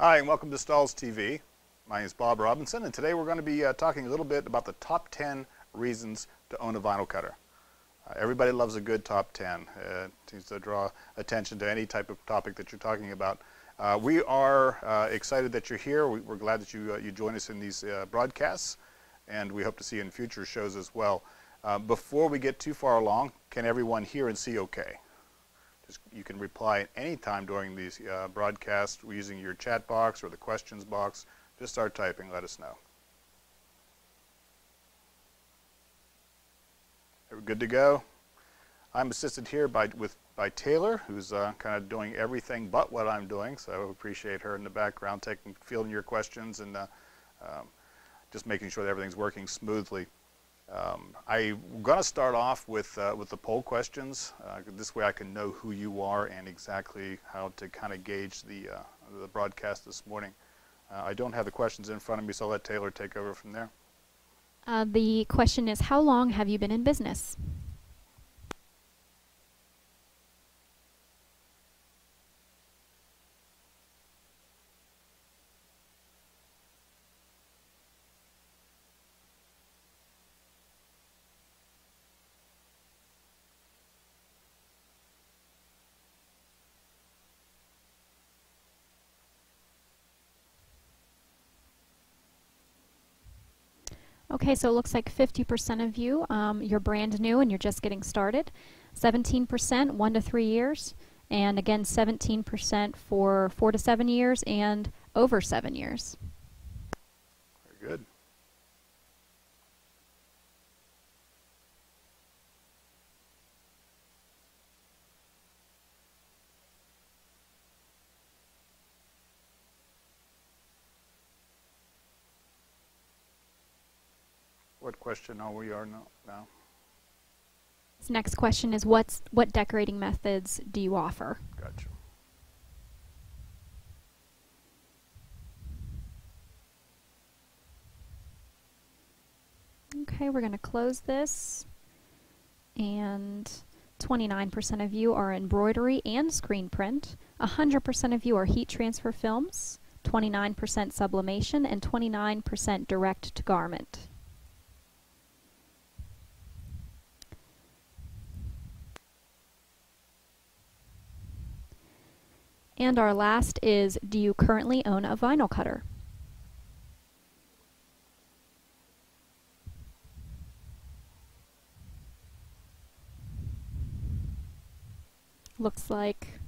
Hi, and welcome to Stahls TV. My name is Bob Robinson, and today we're going to be uh, talking a little bit about the top 10 reasons to own a vinyl cutter. Uh, everybody loves a good top 10. Uh, it seems to draw attention to any type of topic that you're talking about. Uh, we are uh, excited that you're here. We, are glad that you, uh, you join us in these broadcasts, and we hope to see you in future shows as well. before we get too far along, can everyone hear and see okay? You can reply at any time during these uh, broadcasts using your chat box or the questions box. Just start typing. Let us know. We're we good to go? I'm assisted here by with by Taylor, who's uh, kind of doing everything but what I'm doing. So I appreciate her in the background, taking fielding your questions and uh, um, just making sure that everything's working smoothly. Um, I'm going to start off with, uh, with the poll questions. Uh, this way I can know who you are and exactly how to kind of gauge the, uh, the broadcast this morning. Uh, I don't have the questions in front of me, so I'll let Taylor take over from there. Uh, the question is, how long have you been in business? Okay, so it looks like 50% of you, um, you're brand new and you're just getting started. 17% one to three years, and again 17% for four to seven years and over seven years. Very good. Question we are now? This next question is what's what decorating methods do you offer? Gotcha. Okay, we're going to close this. And 29% of you are embroidery and screen print. 100% of you are heat transfer films. 29% sublimation and 29% direct to garment. And our last is, do you currently own a vinyl cutter? Looks like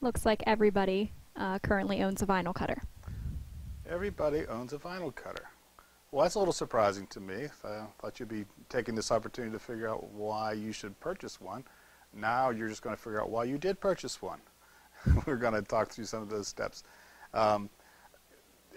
looks like everybody uh, currently owns a vinyl cutter. Everybody owns a vinyl cutter. Well, that's a little surprising to me. I thought you'd be taking this opportunity to figure out why you should purchase one. Now you're just going to figure out why you did purchase one. We're going to talk through some of those steps. Um,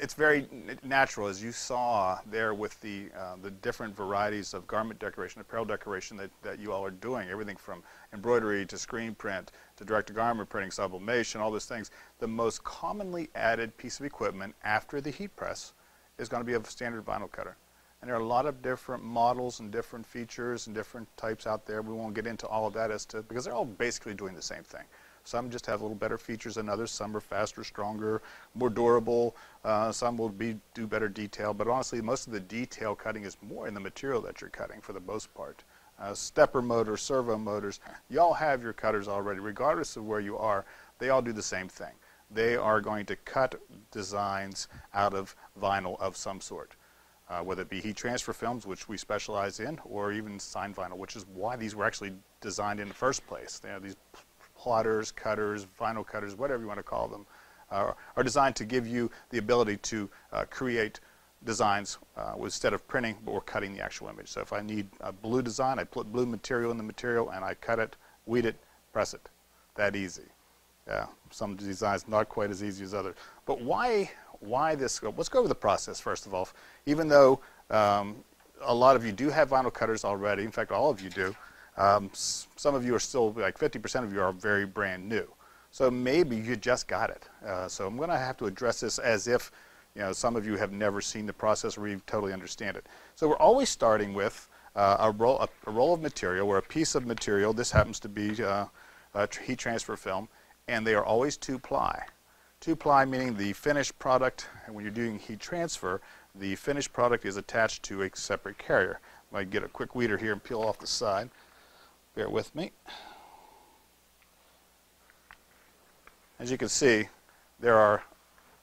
it's very natural, as you saw there with the uh, the different varieties of garment decoration, apparel decoration that, that you all are doing, everything from embroidery to screen print to direct-to-garment printing, sublimation, all those things. The most commonly added piece of equipment after the heat press is going to be a standard vinyl cutter. And there are a lot of different models and different features and different types out there. We won't get into all of that as to because they're all basically doing the same thing. Some just have a little better features than others. Some are faster, stronger, more durable. Uh, some will be do better detail. But honestly, most of the detail cutting is more in the material that you're cutting for the most part. Uh, stepper motors, servo motors, you all have your cutters already. Regardless of where you are, they all do the same thing. They are going to cut designs out of vinyl of some sort uh, whether it be heat transfer films, which we specialize in, or even sign vinyl, which is why these were actually designed in the first place. They have these plotters, cutters, vinyl cutters, whatever you want to call them, uh, are designed to give you the ability to uh, create designs uh, instead of printing or cutting the actual image. So if I need a blue design, I put blue material in the material and I cut it, weed it, press it. That easy. Yeah, some designs not quite as easy as others. But why why this. Let's go over the process first of all. Even though um, a lot of you do have vinyl cutters already, in fact, all of you do, um, some of you are still, like 50% of you are very brand new. So maybe you just got it. Uh, so I'm going to have to address this as if you know, some of you have never seen the process or you totally understand it. So we're always starting with uh, a, roll, a, a, roll of material or a piece of material. This happens to be uh, a heat transfer film and they are always two-ply. Two-ply meaning the finished product, and when you're doing heat transfer, the finished product is attached to a separate carrier. I might get a quick weeder here and peel off the side. Bear with me. As you can see, there are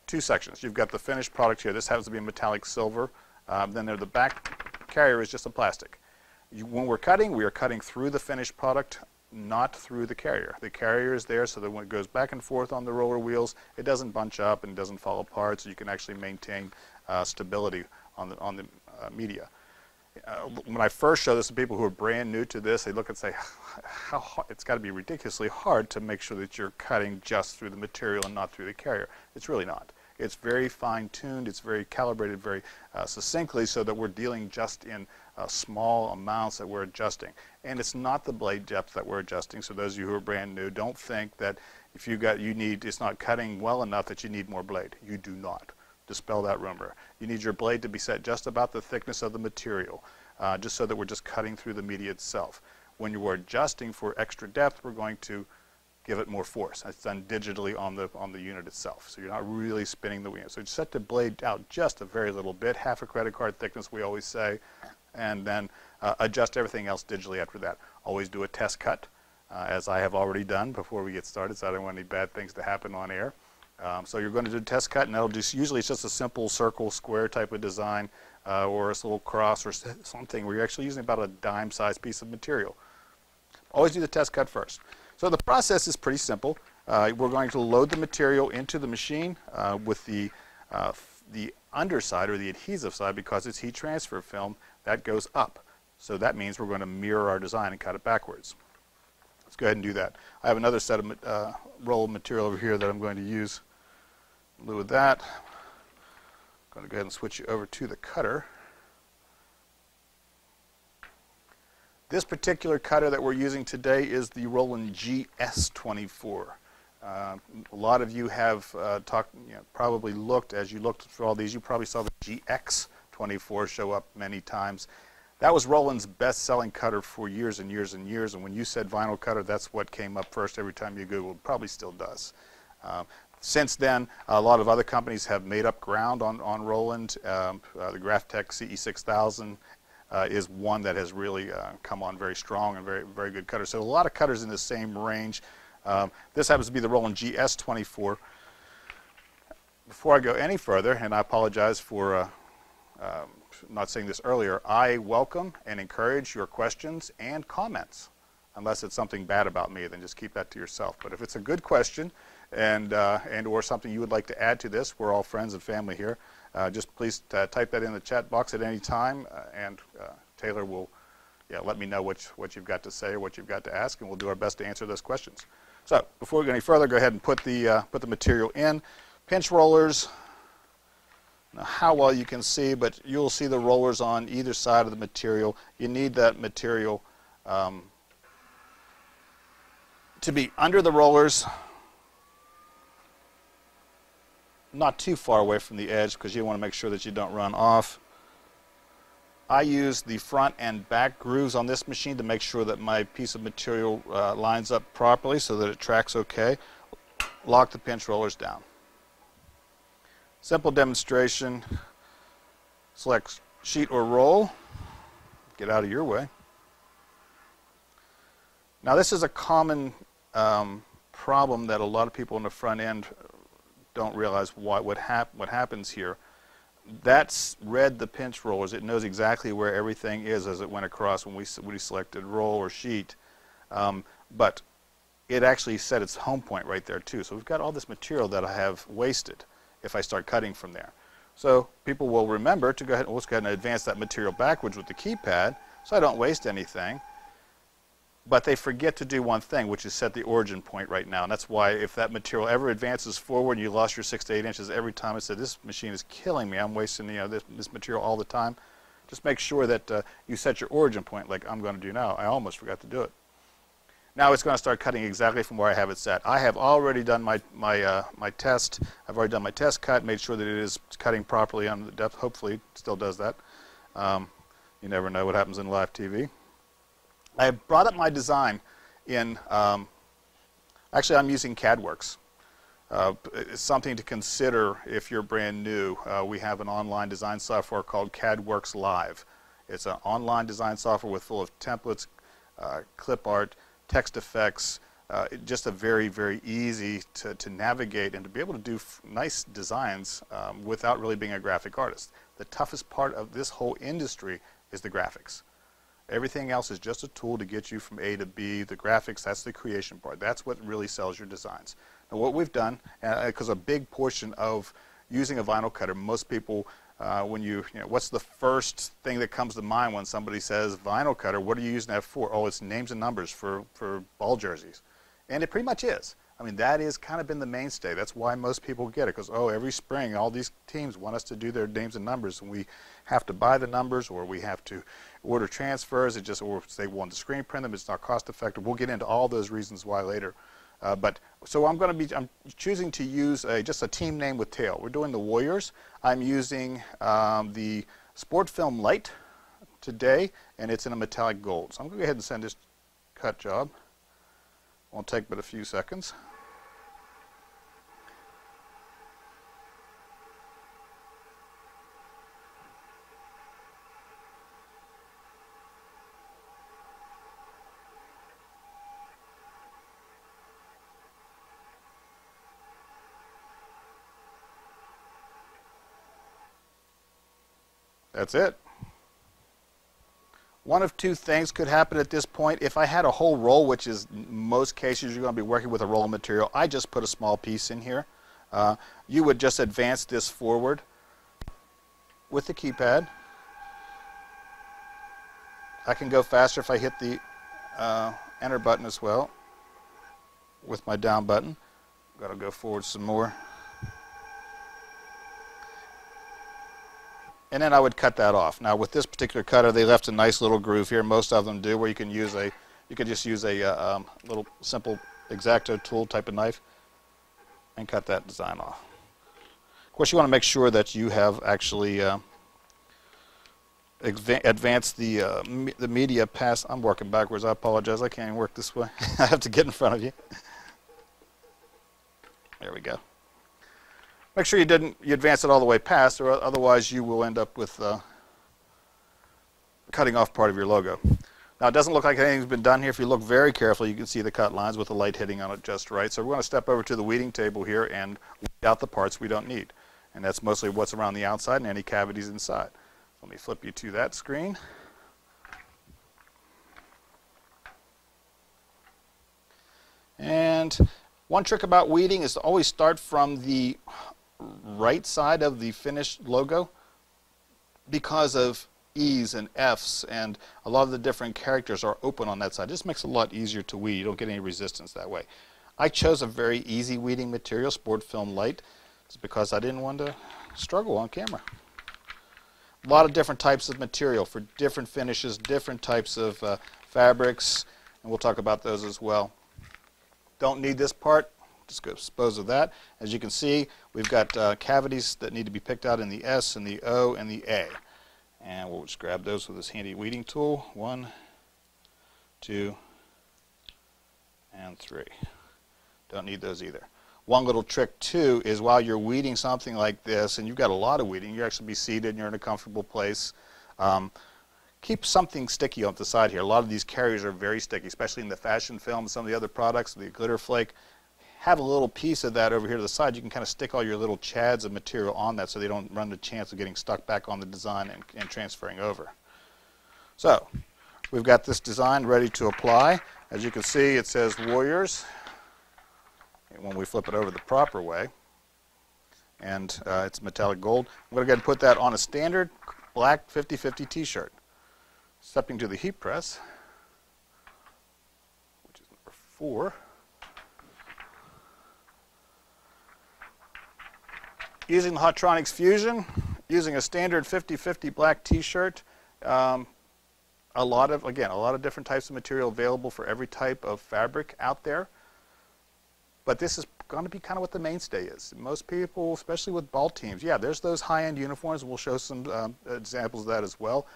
two sections. You've got the finished product here. This happens to be metallic silver. Um, then there, the back carrier is just a plastic. You, when we're cutting, we are cutting through the finished product, not through the carrier. The carrier is there so that when it goes back and forth on the roller wheels, it doesn't bunch up and doesn't fall apart, so you can actually maintain uh, stability on the, on the uh, media. Uh, when I first show this to people who are brand new to this, they look and say, how hard, it's got to be ridiculously hard to make sure that you're cutting just through the material and not through the carrier. It's really not. It's very fine-tuned. It's very calibrated very uh, succinctly so that we're dealing just in uh, small amounts that we're adjusting. And it's not the blade depth that we're adjusting. So those of you who are brand new, don't think that if you got you need it's not cutting well enough that you need more blade. You do not. Dispel that rumor. You need your blade to be set just about the thickness of the material, uh, just so that we're just cutting through the media itself. When you are adjusting for extra depth, we're going to give it more force. It's done digitally on the on the unit itself, so you're not really spinning the wheel. So you set the blade out just a very little bit, half a credit card thickness, we always say, and then uh, adjust everything else digitally after that. Always do a test cut, uh, as I have already done before we get started, so I don't want any bad things to happen on air. Um, so you're going to do a test cut, and that'll just usually it's just a simple circle, square type of design, uh, or a little cross or something where you're actually using about a dime-sized piece of material. Always do the test cut first. So the process is pretty simple. Uh, we're going to load the material into the machine uh, with the, uh, the underside or the adhesive side because it's heat transfer film, that goes up. So that means we're going to mirror our design and cut it backwards. Let's go ahead and do that. I have another set of uh, roll material over here that I'm going to use in lieu of that. I'm going to go ahead and switch you over to the cutter. This particular cutter that we're using today is the Roland GS24. Uh, a lot of you have uh, talked, you know, probably looked, as you looked through all these, you probably saw the GX24 show up many times. That was Roland's best-selling cutter for years and years and years, and when you said vinyl cutter, that's what came up first every time you Googled. Probably still does. Uh, since then, a lot of other companies have made up ground on, on Roland. Um, uh, the Graphtec CE6000 uh, is one that has really uh, come on very strong and very very good cutter. So a lot of cutters in the same range. Um, this happens to be the Roland GS24. Before I go any further, and I apologize for uh, um, not saying this earlier, I welcome and encourage your questions and comments. Unless it's something bad about me, then just keep that to yourself. But if it's a good question and, uh, and or something you would like to add to this, we're all friends and family here. Uh, just please uh, type that in the chat box at any time, uh, and Taylor will yeah, let me know what, what you've got to say or what you've got to ask, and we'll do our best to answer those questions. So before we go any further, go ahead and put the, uh, put the material in. Pinch rollers, now how well you can see, but you'll see the rollers on either side of the material. You need that material um, to be under the rollers not too far away from the edge because you want to make sure that you don't run off. I use the front and back grooves on this machine to make sure that my piece of material uh, lines up properly so that it tracks okay. Lock the pinch rollers down. Simple demonstration. Select sheet or roll. Get out of your way. Now this is a common um, problem that a lot of people in the front end don't realize what, what, hap what happens here. That's read the pinch rollers. It knows exactly where everything is as it went across when we, when we selected roll or sheet. Um, but it actually set its home point right there too. So we've got all this material that I have wasted if I start cutting from there. So people will remember to go ahead, let's go ahead and advance that material backwards with the keypad so I don't waste anything. But they forget to do one thing, which is set the origin point right now. And that's why if that material ever advances forward and you lost your six to eight inches every time, I said, this machine is killing me. I'm wasting you know, this, this material all the time. Just make sure that uh, you set your origin point like I'm going to do now. I almost forgot to do it. Now it's going to start cutting exactly from where I have it set. I have already done my, my, uh, my test. I've already done my test cut, made sure that it is cutting properly on the depth. Hopefully it still does that. Um, you never know what happens in live TV. I brought up my design in, um, Actually, I'm using CADworx. Uh, it's something to consider if you're brand new. Uh, we have an online design software called CADworx Live. It's an online design software with full of templates, uh, clip art, text effects, uh, just a very, very easy to, to navigate and to be able to do nice designs um, without really being a graphic artist. The toughest part of this whole industry is the graphics. Everything else is just a tool to get you from A to B. The graphics, that's the creation part. That's what really sells your designs. Now what we've done, because uh, a big portion of using a vinyl cutter, most people, uh, when you, you know, what's the first thing that comes to mind when somebody says vinyl cutter, what are you using that for? Oh, it's names and numbers for, for ball jerseys. And it pretty much is. I mean, that has kind of been the mainstay. That's why most people get it, because, oh, every spring all these teams want us to do their names and numbers, and we have to buy the numbers or we have to order transfers. It just, or they want to screen print them. It's not cost effective. We'll get into all those reasons why later. Uh, but so I'm going to be I'm choosing to use a, just a team name with tail. We're doing the Warriors. I'm using um, the Sport Film Light today, and it's in a metallic gold. So I'm going to go ahead and send this cut job. Won't take but a few seconds. That's it. One of two things could happen at this point. If I had a whole roll, which is most cases you're going to be working with a roll of material, I just put a small piece in here. Uh, you would just advance this forward with the keypad. I can go faster if I hit the uh, enter button as well with my down button. Got to go forward some more. And then I would cut that off. Now with this particular cutter, they left a nice little groove here. Most of them do, where you can use a, you can just use a uh, um, little simple X-Acto tool type of knife and cut that design off. Of course, you want to make sure that you have actually uh, advanced the uh, me the media past. I'm working backwards. I apologize. I can't work this way. I have to get in front of you. There we go. Make sure you didn't you advance it all the way past, or otherwise you will end up with uh, cutting off part of your logo. Now it doesn't look like anything's been done here. If you look very carefully, you can see the cut lines with the light hitting on it just right. So we're going to step over to the weeding table here and weed out the parts we don't need. And that's mostly what's around the outside and any cavities inside. Let me flip you to that screen. And one trick about weeding is to always start from the right side of the finished logo because of E's and F's and a lot of the different characters are open on that side. It just makes it a lot easier to weed. You don't get any resistance that way. I chose a very easy weeding material, Sport Film Light. It's because I didn't want to struggle on camera. A lot of different types of material for different finishes, different types of uh, fabrics, and we'll talk about those as well. Don't need this part just dispose of that. As you can see, we've got uh, cavities that need to be picked out in the S and the O and the A. And we'll just grab those with this handy weeding tool. One, two, and three. Don't need those either. One little trick too is while you're weeding something like this, and you've got a lot of weeding, you actually be seated and you're in a comfortable place. Um, keep something sticky on the side here. A lot of these carriers are very sticky, especially in the fashion film, some of the other products, the glitter flake have a little piece of that over here to the side, you can kind of stick all your little chads of material on that so they don't run the chance of getting stuck back on the design and, and transferring over. So, we've got this design ready to apply. As you can see, it says Warriors when we flip it over the proper way. And uh, it's metallic gold. I'm going to go ahead and put that on a standard black 50-50 t-shirt. Stepping to the heat press, which is number four. Using the Hotronix Fusion, using a standard 50-50 black t-shirt, um, a lot of, again, a lot of different types of material available for every type of fabric out there. But this is going to be kind of what the mainstay is. Most people, especially with ball teams, yeah, there's those high-end uniforms. We'll show some um, examples of that as well.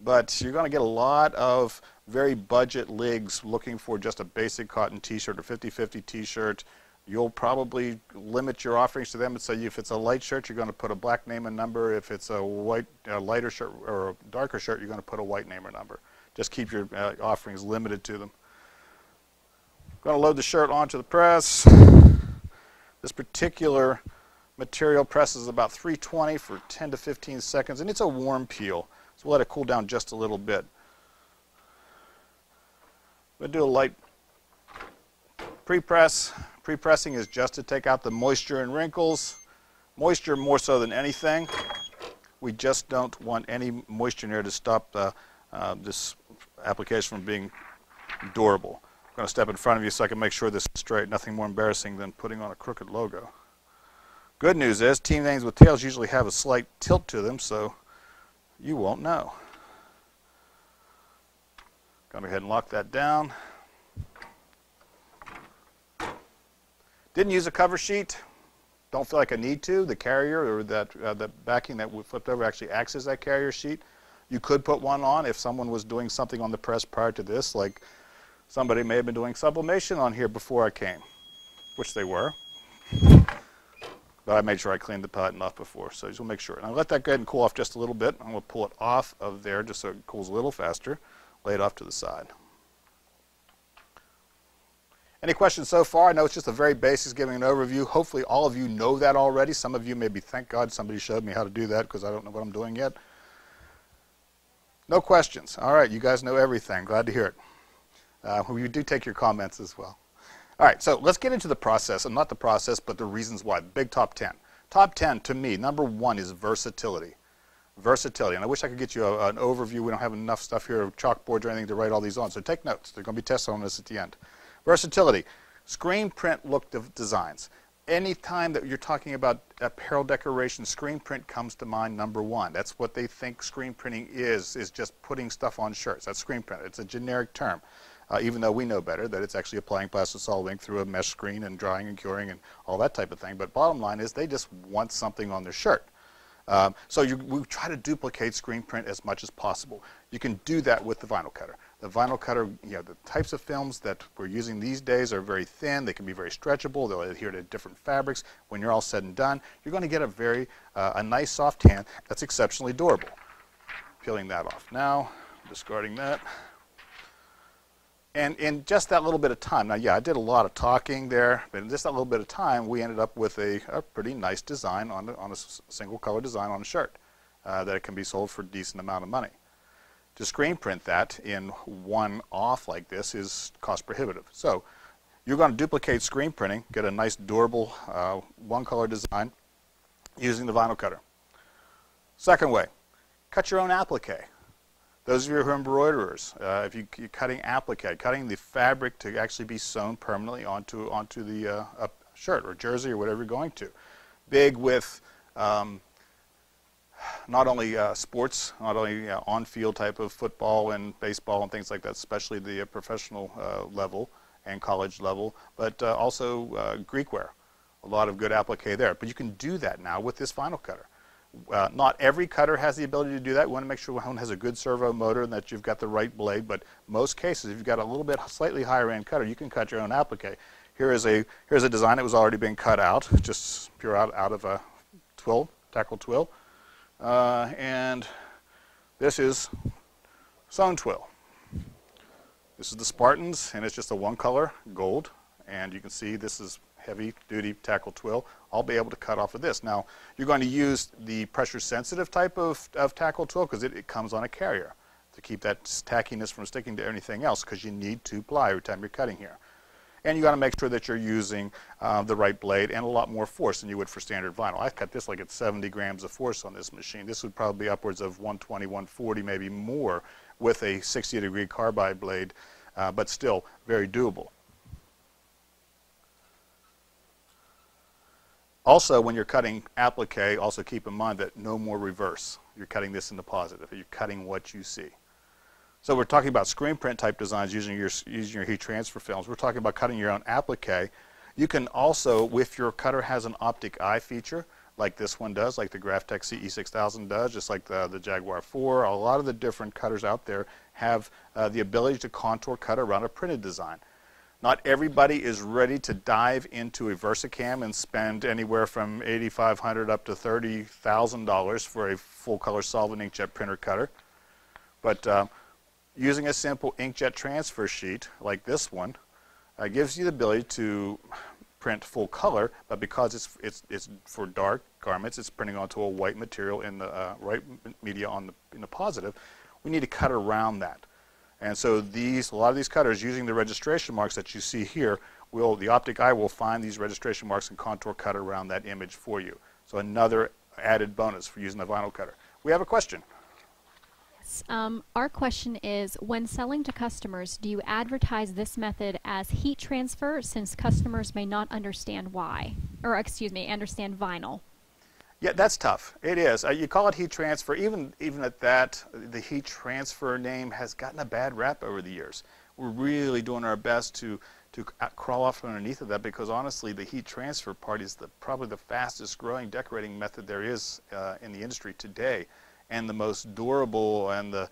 but you're going to get a lot of very budget leagues looking for just a basic cotton t-shirt or 50-50 t-shirt. You'll probably limit your offerings to them and say if it's a light shirt, you're going to put a black name and number. If it's a white, a lighter shirt or a darker shirt, you're going to put a white name or number. Just keep your uh, offerings limited to them. I'm going to load the shirt onto the press. This particular material presses about 320 for 10 to 15 seconds, and it's a warm peel. So we'll let it cool down just a little bit. I'm going to do a light pre-press. Pre-pressing is just to take out the moisture and wrinkles. Moisture more so than anything. We just don't want any moisture in there to stop uh, uh, this application from being durable. I'm going to step in front of you so I can make sure this is straight. Nothing more embarrassing than putting on a crooked logo. Good news is team names with tails usually have a slight tilt to them, so you won't know. Going to go ahead and lock that down. Didn't use a cover sheet. Don't feel like I need to. The carrier or that uh, the backing that we flipped over actually acts as that carrier sheet. You could put one on if someone was doing something on the press prior to this, like somebody may have been doing sublimation on here before I came, which they were. But I made sure I cleaned the platen off before, so just make sure. And I'll let that go ahead and cool off just a little bit. I'm going to pull it off of there just so it cools a little faster. Lay it off to the side. Any questions so far? I know it's just a very basics giving an overview. Hopefully all of you know that already. Some of you maybe, thank God somebody showed me how to do that because I don't know what I'm doing yet. No questions. All right, you guys know everything. Glad to hear it. Uh, we do take your comments as well. All right, so let's get into the process, and not the process, but the reasons why. Big top 10. Top 10, to me, number one is versatility. Versatility. And I wish I could get you a, an overview. We don't have enough stuff here, chalkboards or anything to write all these on. So take notes. They're going to be tests on this at the end. Versatility. Screen print look of designs. Anytime that you're talking about apparel decoration, screen print comes to mind number one. That's what they think screen printing is, is just putting stuff on shirts. That's screen print. It's a generic term uh, even though we know better that it's actually applying plastisol ink through a mesh screen and drying and curing and all that type of thing. But bottom line is they just want something on their shirt. Um, so you, we try to duplicate screen print as much as possible. You can do that with the vinyl cutter. The vinyl cutter, you know, the types of films that we're using these days are very thin. They can be very stretchable. They'll adhere to different fabrics. When you're all said and done, you're going to get a very, uh, a nice soft tan that's exceptionally durable. Peeling that off now, discarding that. And in just that little bit of time, now yeah, I did a lot of talking there, but in just that little bit of time, we ended up with a, a pretty nice design on, on a single color design on a shirt uh, that it can be sold for a decent amount of money. To screen print that in one off like this is cost prohibitive. So you're going to duplicate screen printing, get a nice durable uh, one color design using the vinyl cutter. Second way, cut your own applique. Those of you who are embroiderers, uh, if you, are cutting applique, cutting the fabric to actually be sewn permanently onto, onto the uh, shirt or jersey or whatever you're going to. Big with um, not only uh, sports, not only on-field type of football and baseball and things like that, especially the uh, professional uh, level and college level, but uh, also Greek wear. A lot of good applique there. But you can do that now with this vinyl cutter. Uh, not every cutter has the ability to do that. You want to make sure one has a good servo motor and that you've got the right blade. But most cases, if you've got a little bit slightly higher end cutter, you can cut your own applique. Here is a here's a design that was already being cut out, just pure out out of a twill, tackle twill, uh, and this is sewn twill. This is the Spartans, and it's just a one color gold, and you can see this is heavy duty tackle twill, I'll be able to cut off of this. Now, you're going to use the pressure sensitive type of, of tackle twill because it, it comes on a carrier to keep that tackiness from sticking to anything else because you need to ply every time you're cutting here. And you got to make sure that you're using uh, the right blade and a lot more force than you would for standard vinyl. I cut this like at 70 grams of force on this machine. This would probably be upwards of 120, 140, maybe more with a 60 degree carbide blade, uh, but still very doable. Also, when you're cutting applique, also keep in mind that no more reverse. You're cutting this in the positive. You're cutting what you see. So we're talking about screen print type designs using your, using your heat transfer films. We're talking about cutting your own applique. You can also, if your cutter has an optic eye feature, like this one does, like the Graphtec CE6000 does, just like the, the Jaguar 4. A lot of the different cutters out there have uh, the ability to contour cut around a printed design. Not everybody is ready to dive into a VersaCAMM and spend anywhere from 8,500 up to $30,000 for a full color solvent inkjet printer cutter. But uh, using a simple inkjet transfer sheet like this one uh, gives you the ability to print full color, but because it's, it's, it's for dark garments, it's printing onto a white material in the uh, white media on the, in the positive, we need to cut around that. And so these, a lot of these cutters using the registration marks that you see here, will, the optic eye will find these registration marks and contour cut around that image for you. So another added bonus for using the vinyl cutter. We have a question. Um, our question is, when selling to customers, do you advertise this method as heat transfer since customers may not understand why? Or, excuse me, understand vinyl? Yeah, that's tough. It is. Uh, you call it heat transfer. Even even at that, the heat transfer name has gotten a bad rap over the years. We're really doing our best to to crawl off from underneath of that because honestly, the heat transfer part is the probably the fastest growing decorating method there is uh, in the industry today and the most durable and the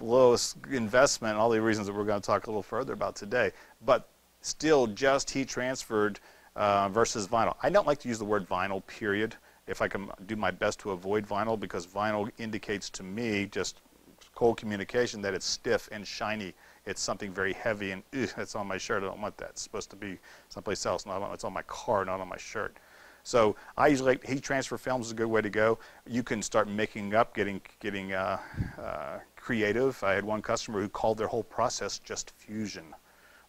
lowest investment, all the reasons that we're going to talk a little further about today, but still just heat transferred uh, versus vinyl. I don't like to use the word vinyl, period, if I can do my best to avoid vinyl because vinyl indicates to me just cold communication that it's stiff and shiny. It's something very heavy and it's on my shirt. I don't want that. It's supposed to be someplace else. No, it's on my car, not on my shirt. So I usually like heat transfer films is a good way to go. You can start making up, getting getting uh, uh, creative. I had one customer who called their whole process just fusion.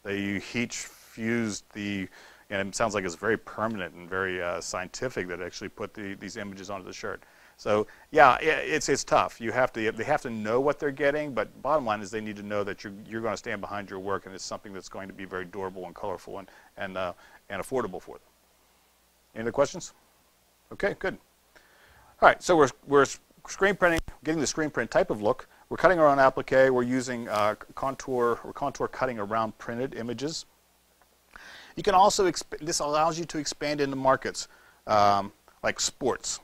They heat fused the, and it sounds like it's very permanent and very uh, scientific that actually put the, these images onto the shirt. So yeah, it's it's tough. You have to they have to know what they're getting, but bottom line is they need to know that you're you're going to stand behind your work and it's something that's going to be very durable and colorful and and uh, and affordable for them. Any other questions? Okay, good. All right, so we're, we're screen printing, getting the screen print type of look. We're cutting our own applique. We're using uh, contour, we're contour cutting around printed images. You can also, this allows you to expand into markets um, like sports.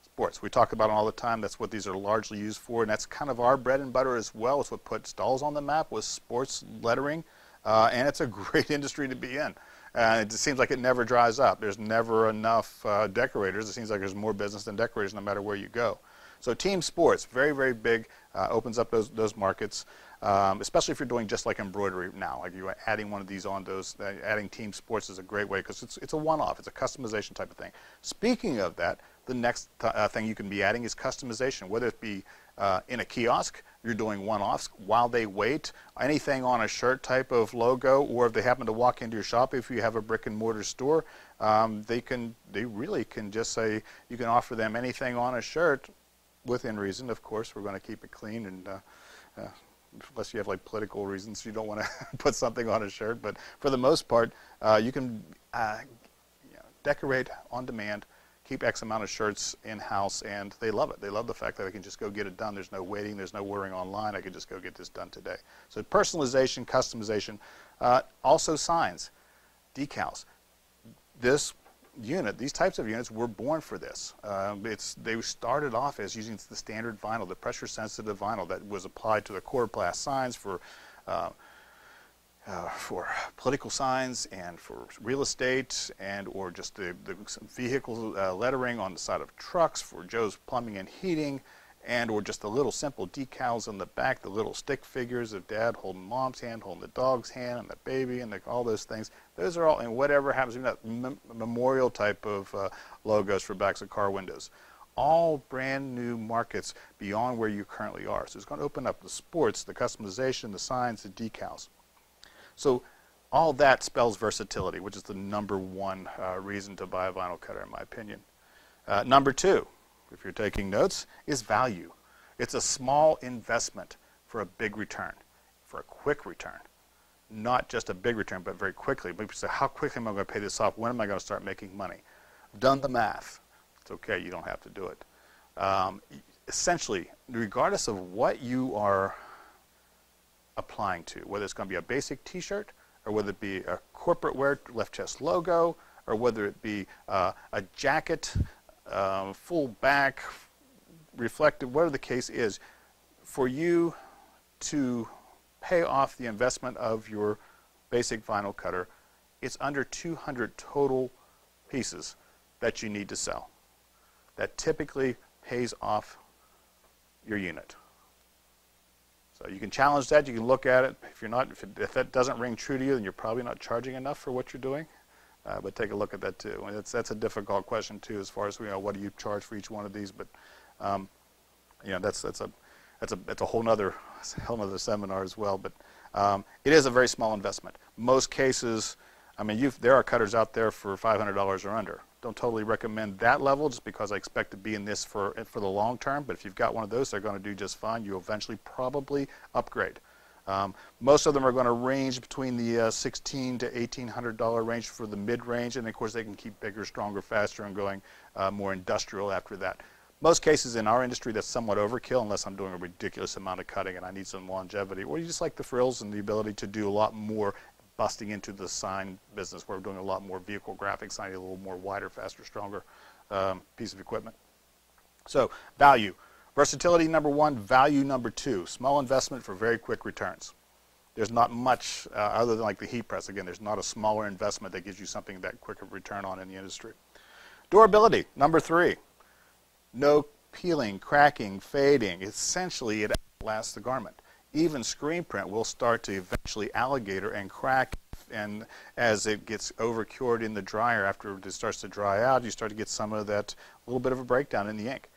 Sports, we talk about all the time. That's what these are largely used for, and that's kind of our bread and butter as well. It's what put Stahls on the map was sports lettering, uh, and it's a great industry to be in. And it seems like it never dries up. There's never enough uh, decorators. It seems like there's more business than decorators no matter where you go. So team sports, very, very big, uh, opens up those, those markets, um, especially if you're doing just like embroidery now. Like you're adding one of these on those, uh, adding team sports is a great way because it's, it's a one-off. It's a customization type of thing. Speaking of that, the next th uh, thing you can be adding is customization, whether it be uh, in a kiosk, you're doing one-offs while they wait, anything on a shirt type of logo, or if they happen to walk into your shop, if you have a brick and mortar store, um, they can, they really can just say, you can offer them anything on a shirt within reason. Of course, we're going to keep it clean and uh, uh, unless you have like political reasons, you don't want to put something on a shirt. But for the most part, uh, you can uh, you know, decorate on demand keep X amount of shirts in-house, and they love it. They love the fact that I can just go get it done. There's no waiting. There's no worrying online. I can just go get this done today. So personalization, customization. Uh, also signs, decals. This unit, these types of units were born for this. Uh, it's, they started off as using the standard vinyl, the pressure-sensitive vinyl that was applied to the coroplast signs for uh, uh, for political signs and for real estate and or just the, the vehicle uh, lettering on the side of trucks for Joe's Plumbing and Heating and or just the little simple decals on the back, the little stick figures of dad holding mom's hand, holding the dog's hand and the baby and the, all those things. Those are all, and whatever happens, even that mem memorial type of uh, logos for backs of car windows all brand new markets beyond where you currently are. So it's going to open up the sports, the customization, the signs, the decals. So all that spells versatility, which is the number one uh, reason to buy a vinyl cutter, in my opinion. Uh, number two, if you're taking notes, is value. It's a small investment for a big return, for a quick return. Not just a big return, but very quickly. People say, how quickly am I going to pay this off? When am I going to start making money? I've done the math. It's okay, you don't have to do it. Um, essentially, regardless of what you are applying to, whether it's going to be a basic t-shirt or whether it be a corporate wear left chest logo or whether it be uh, a jacket um, full back, reflective, whatever the case is, for you to pay off the investment of your basic vinyl cutter, it's under 200 total pieces that you need to sell. That typically pays off your unit. So you can challenge that. You can look at it. If you're not, if, it, if that doesn't ring true to you, then you're probably not charging enough for what you're doing. Uh, but take a look at that too. And that's that's a difficult question too, as far as you know, what do you charge for each one of these? But um, you know, that's that's a that's a that's a whole nother whole nother seminar as well. But um, it is a very small investment. Most cases, I mean, there are cutters out there for $500 or under. Don't totally recommend that level just because I expect to be in this for for the long term. But if you've got one of those, they're going to do just fine. You eventually probably upgrade. Um, most of them are going to range between the uh, 16 to 1800 dollar range for the mid range, and of course they can keep bigger, stronger, faster, and going uh, more industrial after that. Most cases in our industry, that's somewhat overkill unless I'm doing a ridiculous amount of cutting and I need some longevity. Or you just like the frills and the ability to do a lot more busting into the sign business. Where we're doing a lot more vehicle graphics. Need a little more wider, faster, stronger um, piece of equipment. So value. Versatility number one, value number two. Small investment for very quick returns. There's not much uh, other than like the heat press. Again, there's not a smaller investment that gives you something that quick of return on in the industry. Durability, number three no peeling, cracking, fading. Essentially, it lasts the garment. Even screen print will start to eventually alligator and crack and as it gets over cured in the dryer after it starts to dry out you start to get some of that little bit of a breakdown in the ink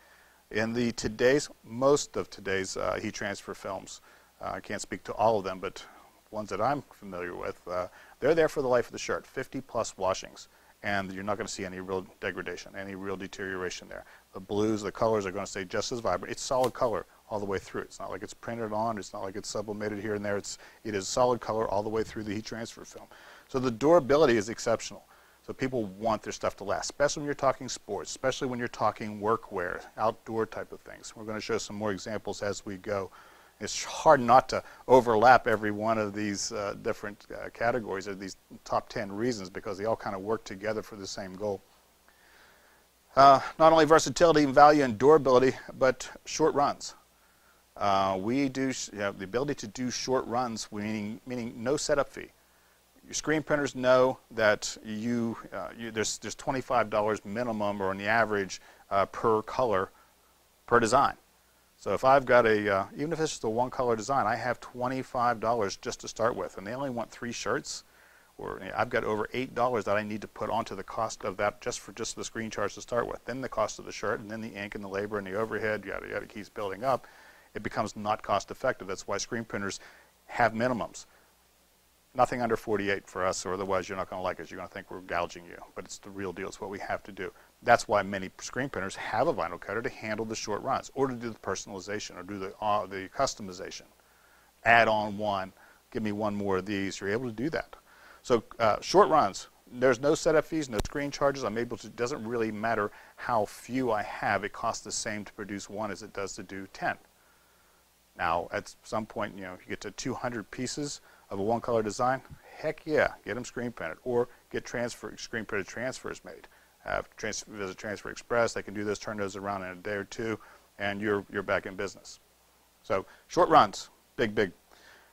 in the today's most of today's uh, heat transfer films uh, i can't speak to all of them but ones that i'm familiar with uh, they're there for the life of the shirt 50 plus washings and you're not going to see any real degradation, any real deterioration there. The blues, the colors are going to stay just as vibrant. It's solid color all the way through. It's not like it's printed on. It's not like it's sublimated here and there. It's, it is solid color all the way through the heat transfer film. So the durability is exceptional. So people want their stuff to last, especially when you're talking sports, especially when you're talking workwear, outdoor type of things. We're going to show some more examples as we go. It's hard not to overlap every one of these uh, different uh, categories or these top 10 reasons because they all kind of work together for the same goal. Uh, not only versatility and value and durability, but short runs. Uh, we do know, the ability to do short runs, meaning, meaning no setup fee. Your screen printers know that you, uh, you there's, there's $25 minimum or on the average uh, per color per design. So if I've got a, uh, even if it's just a one color design, I have $25 just to start with, and they only want three shirts, or I've got over $8 that I need to put onto the cost of that just for just the screen charge to start with. Then the cost of the shirt, and then the ink and the labor and the overhead, yada, yada, keeps building up. It becomes not cost effective. That's why screen printers have minimums. Nothing under 48 for us, or otherwise you're not going to like us. You're going to think we're gouging you. But it's the real deal. It's what we have to do. That's why many screen printers have a vinyl cutter to handle the short runs, or to do the personalization, or do the uh, the customization. Add on one, give me one more of these. You're able to do that. So uh, short runs. There's no setup fees, no screen charges. I'm able to. It doesn't really matter how few I have. It costs the same to produce one as it does to do 10. Now, at some point, you know, you get to 200 pieces of a one color design, heck yeah, get them screen printed or get transfer screen printed transfers made. Have trans, visit Transfer Express, they can do this, turn those around in a day or two, and you're, you're back in business. So short runs, big, big.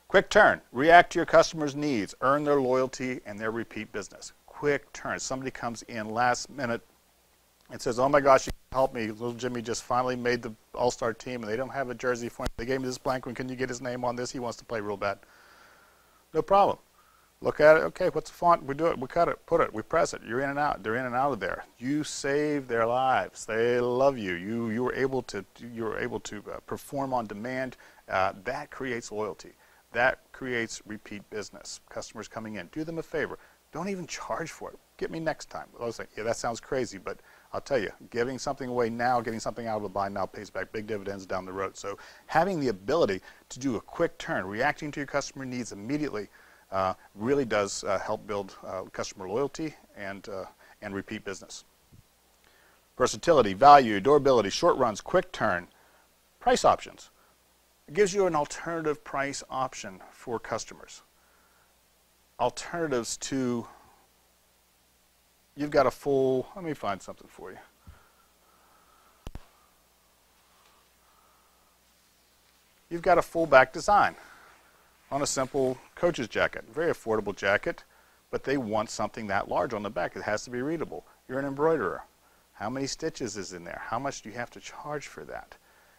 Quick turn, react to your customers' needs, earn their loyalty and their repeat business. Quick turn, somebody comes in last minute and says, oh my gosh, you help me. Little Jimmy just finally made the all-star team and they don't have a jersey for him. They gave me this blank one. Can you get his name on this? He wants to play real bad. No problem. Look at it. Okay, what's the font? We do it. We cut it. Put it. We press it. You're in and out. They're in and out of there. You save their lives. They love you. You you were able to you were able to uh, perform on demand. Uh, that creates loyalty. That creates repeat business. Customers coming in. Do them a favor. Don't even charge for it. Get me next time. I was like, yeah, that sounds crazy, but I'll tell you, giving something away now, getting something out of the buy now pays back big dividends down the road. So having the ability to do a quick turn, reacting to your customer needs immediately uh, really does uh, help build uh, customer loyalty and, and repeat business. Versatility, value, durability, short runs, quick turn, price options. It gives you an alternative price option for customers. Alternatives to, you've got a full, let me find something for you. You've got a full back design on a simple coach's jacket, very affordable jacket, but they want something that large on the back. It has to be readable. You're an embroiderer. How many stitches is in there? How much do you have to charge for that?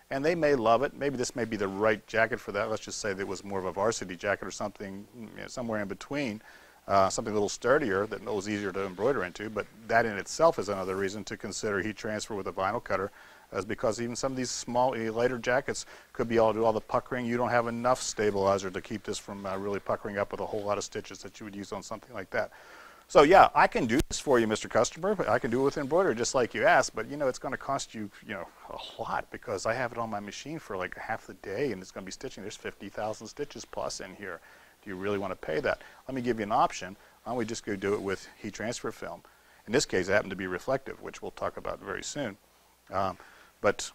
And they may love it. Maybe this may be the right jacket for that. Let's just say that it was more of a varsity jacket or something, you know, somewhere in between uh, something a little sturdier that was easier to embroider into. But that in itself is another reason to consider heat transfer with a vinyl cutter is because even some of these small, lighter jackets could be all do all the puckering. You don't have enough stabilizer to keep this from uh, really puckering up with a whole lot of stitches that you would use on something like that. So yeah, I can do this for you, Mr. Customer. I can do it with embroidery just like you asked. But you know, it's going to cost you, you know, a lot because I have it on my machine for like half the day, and it's going to be stitching. There's 50,000 stitches plus in here. Do you really want to pay that? Let me give you an option. Why don't we just go do it with heat transfer film? In this case, it happened to be reflective, which we'll talk about very soon. Um, but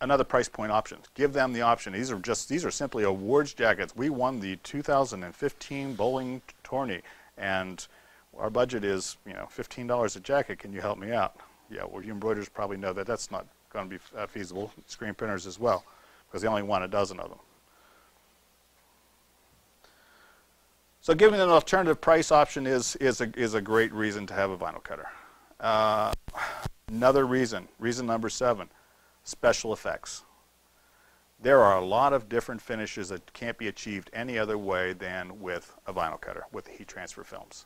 another price point option. Give them the option. These are just these are simply awards jackets. We won the 2015 bowling tourney, and our budget is you know $15 a jacket. Can you help me out? Yeah, well, you embroiderers probably know that that's not going to be uh, feasible. Screen printers as well, because they only want a dozen of them. So giving an alternative price option is, is, a, is a great reason to have a vinyl cutter. Uh, Another reason, reason number seven, special effects. There are a lot of different finishes that can't be achieved any other way than with a vinyl cutter, with heat transfer films.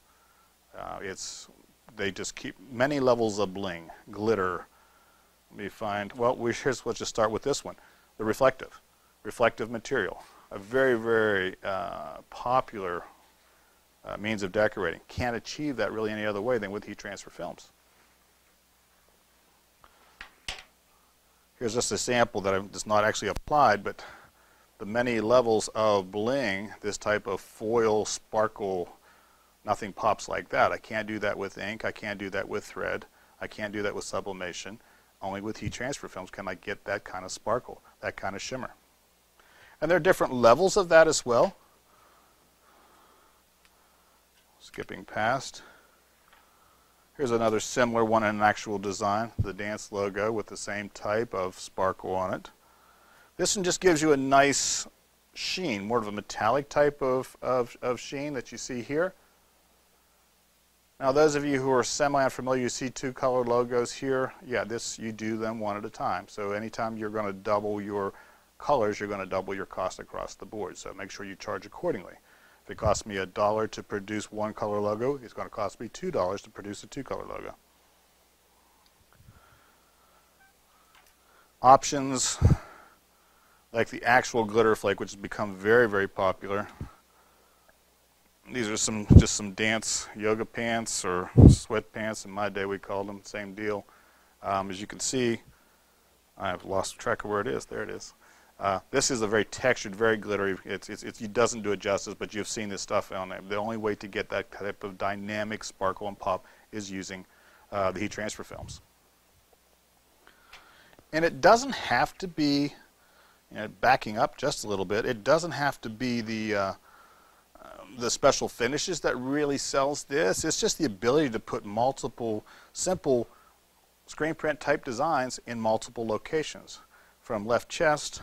Uh, it's, they just keep many levels of bling, glitter. Let me find, well, we, here's, let's just start with this one, the reflective, reflective material. A very, very uh, popular uh, means of decorating. Can't achieve that really any other way than with heat transfer films. Here's just a sample that is not actually applied, but the many levels of bling, this type of foil sparkle, nothing pops like that. I can't do that with ink. I can't do that with thread. I can't do that with sublimation. Only with heat transfer films can I get that kind of sparkle, that kind of shimmer. And there are different levels of that as well. Skipping past. Here's another similar one in an actual design, the dance logo with the same type of sparkle on it. This one just gives you a nice sheen, more of a metallic type of, of, of sheen that you see here. Now those of you who are semi-unfamiliar, you see two color logos here. Yeah, this you do them one at a time. So anytime you're going to double your colors, you're going to double your cost across the board. So make sure you charge accordingly. If it costs me a dollar to produce one color logo, it's going to cost me two dollars to produce a two color logo. Options like the actual glitter flake, which has become very, very popular. These are some just some dance yoga pants or sweatpants. In my day, we called them. Same deal. Um, as you can see, I've lost track of where it is. There it is. Uh, this is a very textured, very glittery. It's, it's, it doesn't do it justice, but you've seen this stuff on it. The only way to get that type of dynamic sparkle and pop is using uh, the heat transfer films. And it doesn't have to be, you know, backing up just a little bit, it doesn't have to be the, uh, um, the special finishes that really sells this. It's just the ability to put multiple simple screen print type designs in multiple locations. From left chest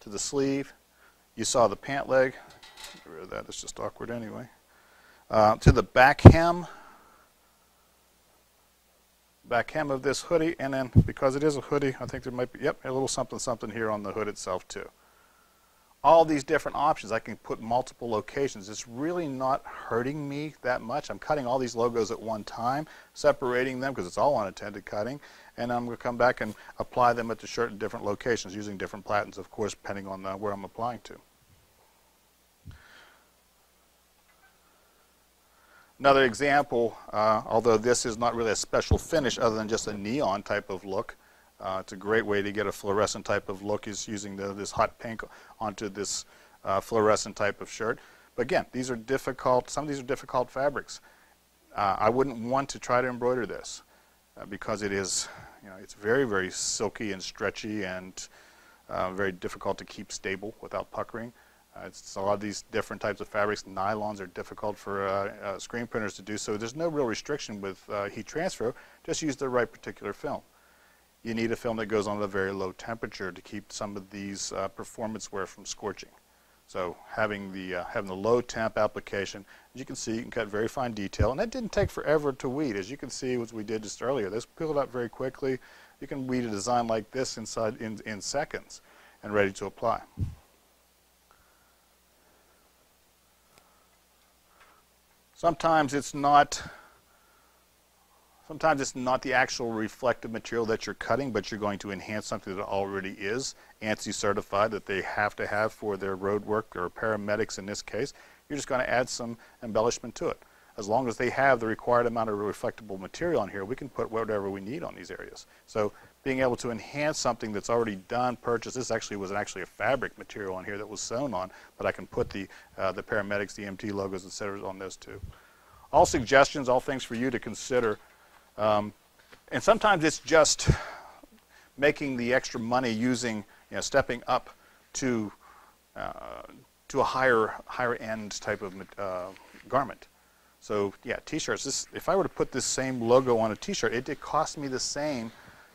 to the sleeve. You saw the pant leg. Get rid of that. It's just awkward anyway. Uh, to the back hem. Back hem of this hoodie, and then because it is a hoodie, I think there might be, yep, a little something something here on the hood itself too all these different options. I can put multiple locations. It's really not hurting me that much. I'm cutting all these logos at one time, separating them because it's all unattended cutting, and I'm going to come back and apply them at the shirt in different locations using different platens, of course, depending on the, where I'm applying to. Another example, uh, although this is not really a special finish other than just a neon type of look, uh, it's a great way to get a fluorescent type of look is using the, this hot pink onto this uh, fluorescent type of shirt. But again, these are difficult, some of these are difficult fabrics. Uh, I wouldn't want to try to embroider this uh, because it is, you know, it's very, very silky and stretchy and uh, very difficult to keep stable without puckering. Uh, it's a lot of these different types of fabrics. Nylons are difficult for screen printers to do, so there's no real restriction with heat transfer. Just use the right particular film. You need a film that goes on at a very low temperature to keep some of these uh, performance wear from scorching. So having the uh, having the low temp application, as you can see, you can cut very fine detail, and that didn't take forever to weed. As you can see, as we did just earlier, this peeled up very quickly. You can weed a design like this inside in, in seconds, and ready to apply. Sometimes it's not Sometimes it's not the actual reflective material that you're cutting, but you're going to enhance something that already is ANSI certified that they have to have for their road work or paramedics in this case. You're just going to add some embellishment to it. As long as they have the required amount of reflectable material on here, we can put whatever we need on these areas. So being able to enhance something that's already done, purchased, this actually was actually a fabric material on here that was sewn on, but I can put the, uh, the paramedics, the EMT logos, etc. on those too. All suggestions, all things for you to consider um, and sometimes it's just making the extra money using, you know, stepping up to uh, to a higher higher end type of uh, garment. So yeah, t-shirts. This, if I were to put this same logo on a t-shirt, it, it cost me the same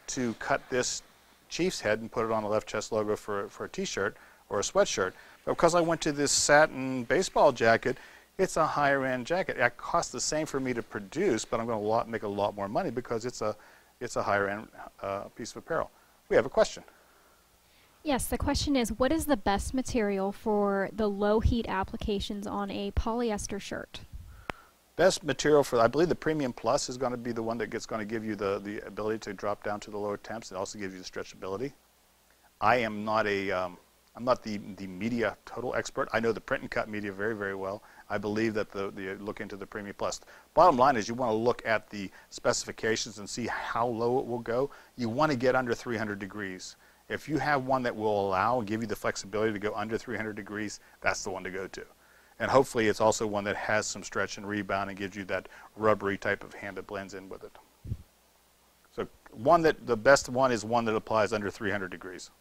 to cut this Chiefs head and put it on the left chest logo for for a t-shirt or a sweatshirt. But because I went to this satin baseball jacket, it's a higher end jacket. It costs the same for me to produce, but I'm going to make a lot more money because it's a, it's a higher end uh, piece of apparel. We have a question. Yes, the question is what is the best material for the low heat applications on a polyester shirt? Best material for, I believe the Premium Plus is going to be the one that gets going to give you the, the ability to drop down to the lower temps. It also gives you the stretchability. I am not a, am um, not the, the media total expert. I know the print and cut media very, very well. I believe that the, the look into the Premium Plus. Bottom line is you want to look at the specifications and see how low it will go. You want to get under 300 degrees. If you have one that will allow and give you the flexibility to go under 300 degrees, that's the one to go to. And hopefully it's also one that has some stretch and rebound and gives you that rubbery type of hand that blends in with it. So one that the best one is one that applies under 300 degrees.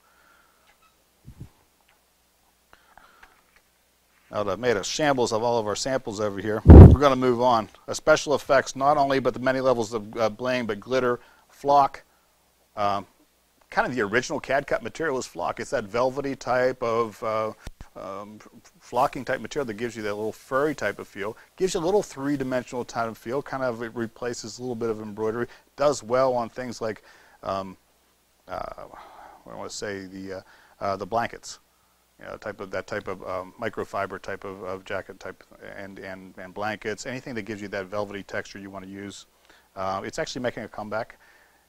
I've made a shambles of all of our samples over here. We're going to move on. A special effects, not only but the many levels of uh, bling, but glitter, flock. Um, kind of the original CAD cut material is flock. It's that velvety type of uh, um, flocking type material that gives you that little furry type of feel. Gives you a little three-dimensional type of feel. Kind of it replaces a little bit of embroidery. Does well on things like, um, uh, I want to say the uh, uh, the blankets you know, type of that type of um, microfiber type of, of, jacket type and, and, and blankets, anything that gives you that velvety texture you want to use. Uh, it's actually making a comeback.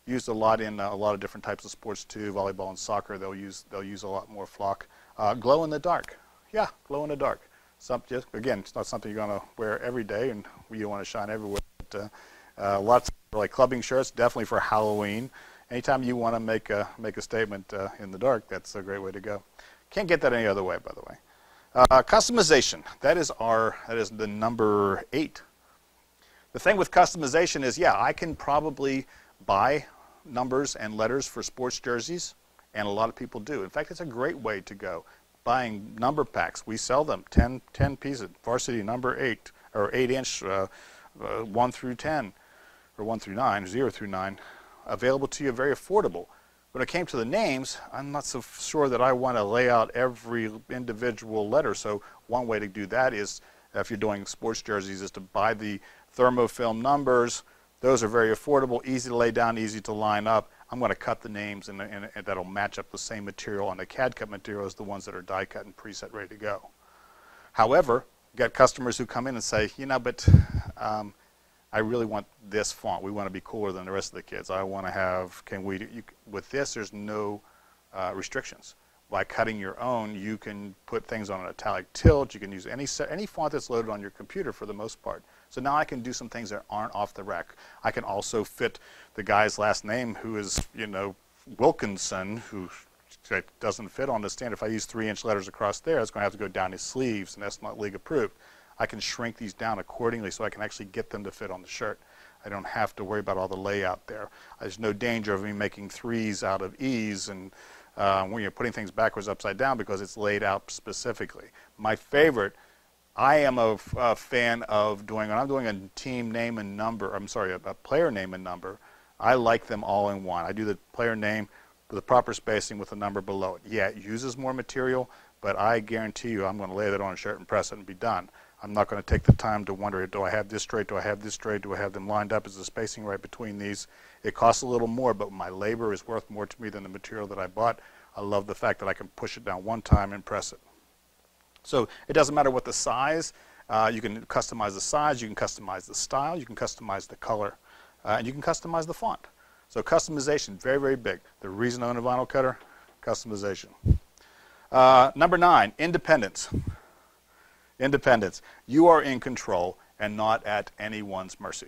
Used a lot in uh, a lot of different types of sports too, volleyball and soccer. They'll use they'll use a lot more flock. Uh, glow in the dark, yeah, glow in the dark. Some, just, again, it's not something you're going to wear every day, and you want to shine everywhere. But, uh, uh, lots of like clubbing shirts, definitely for Halloween. Anytime you want to make a make a statement uh, in the dark, that's a great way to go. Can't get that any other way, by the way. Uh, customization. That is our. That is the number eight. The thing with customization is, yeah, I can probably buy numbers and letters for sports jerseys, and a lot of people do. In fact, it's a great way to go. Buying number packs. We sell them 10, 10 pieces. Varsity number eight or eight inch, uh, uh, one through ten, or one through nine, zero through nine, available to you, very affordable. When it came to the names, I'm not so sure that I want to lay out every individual letter. So one way to do that is, if you're doing sports jerseys, is to buy the thermofilm numbers. Those are very affordable, easy to lay down, easy to line up. I'm going to cut the names, and, and, and that'll match up the same material on the CAD cut material as the ones that are die cut and preset ready to go. However, you got customers who come in and say, you know, but um, I really want this font. We want to be cooler than the rest of the kids. I want to have, can we, you, with this, there's no uh, restrictions. By cutting your own, you can put things on an italic tilt. You can use any, any font that's loaded on your computer for the most part. So now I can do some things that aren't off the rack. I can also fit the guy's last name who is, you know, Wilkinson, who doesn't fit on the stand. If I use three inch letters across there, it's going to have to go down his sleeves, and that's not league approved. I can shrink these down accordingly so I can actually get them to fit on the shirt. I don't have to worry about all the layout there. There's no danger of me making threes out of E's and uh, when you're putting things backwards upside down because it's laid out specifically. My favorite, I am a, fan of doing, when I'm doing a team name and number, I'm sorry, a, a player name and number, I like them all in one. I do the player name with the proper spacing with the number below it. Yeah, it uses more material, but I guarantee you I'm going to lay that on a shirt and press it and be done. I'm not going to take the time to wonder, do I have this straight, do I have this straight, do I have them lined up, is the spacing right between these? It costs a little more, but my labor is worth more to me than the material that I bought. I love the fact that I can push it down one time and press it. So it doesn't matter what the size, uh, you can customize the size, you can customize the style, you can customize the color, uh, and you can customize the font. So customization, very, very big. The reason I own a vinyl cutter, customization. Uh, number nine, independence. Independence. You are in control and not at anyone's mercy.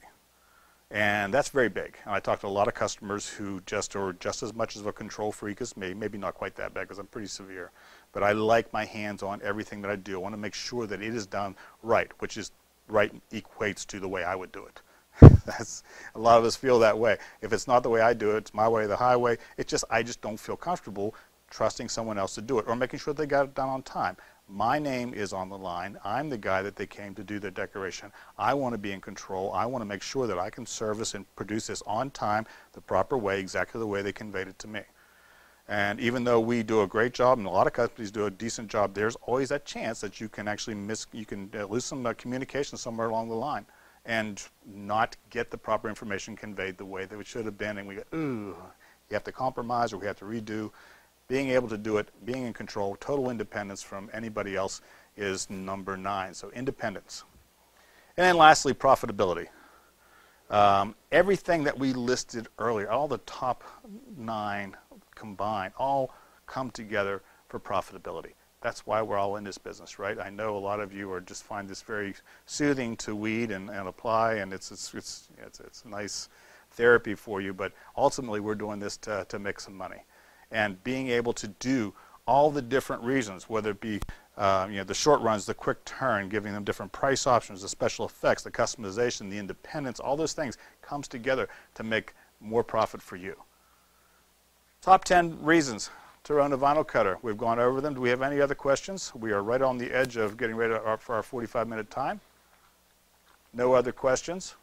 And that's very big. And I talked to a lot of customers who just are just as much of a control freak as me, maybe not quite that bad because I'm pretty severe. But I like my hands on everything that I do. I want to make sure that it is done right, which is right equates to the way I would do it. That's a lot of us feel that way. If it's not the way I do it, it's my way the highway. It's just I just don't feel comfortable trusting someone else to do it or making sure they got it done on time. My name is on the line. I'm the guy that they came to do their decoration. I want to be in control. I want to make sure that I can service and produce this on time, the proper way, exactly the way they conveyed it to me. And even though we do a great job, and a lot of companies do a decent job, there's always that chance that you can actually miss, you can lose some uh, communication somewhere along the line and not get the proper information conveyed the way that it should have been. And we go, ooh, you have to compromise or we have to redo being able to do it, being in control, total independence from anybody else is number nine. So independence. And then lastly, profitability. Um, everything that we listed earlier, all the top nine combined, all come together for profitability. That's why we're all in this business, right? I know a lot of you are just find this very soothing to weed and, and apply, and it's, it's, it's, it's, it's nice therapy for you, but ultimately we're doing this to, to make some money and being able to do all the different reasons, whether it be uh, you know, the short runs, the quick turn, giving them different price options, the special effects, the customization, the independence, all those things comes together to make more profit for you. Top 10 reasons to own a vinyl cutter. We've gone over them. Do we have any other questions? We are right on the edge of getting ready for our 45 minute time. No other questions?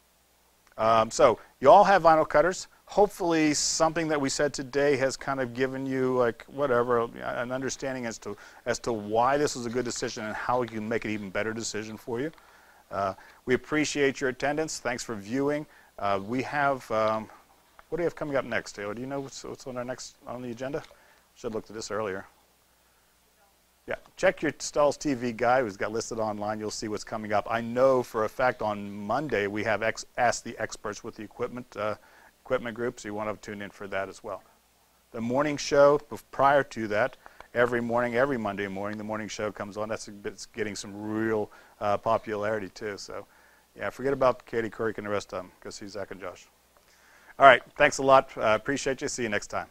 Um, so you all have vinyl cutters hopefully something that we said today has kind of given you like whatever an understanding as to as to why this is a good decision and how we can make an even better decision for you. Uh, we appreciate your attendance. Thanks for viewing. Uh, we have um, what do we have coming up next, Taylor? Do you know what's, what's on our next on the agenda? Should have looked at this earlier. Yeah, check your Stahls TV guy who's got listed online. You'll see what's coming up. I know for a fact on Monday we have ex- Ask the Experts with the equipment. Uh, equipment group, so you want to tune in for that as well. The morning show, prior to that, every morning, every Monday morning, the morning show comes on. That's it's getting some real uh, popularity too. So, yeah, forget about Katie Couric and the rest of them. Go see Zach and Josh. All right, thanks a lot. Uh, appreciate you. See you next time.